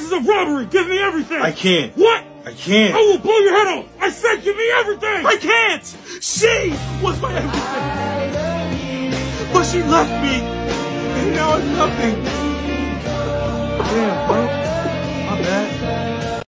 This is a robbery! Give me everything! I can't. What? I can't. I will blow your head off! I said give me everything! I can't! She was my everything! But she left me! And now I'm nothing!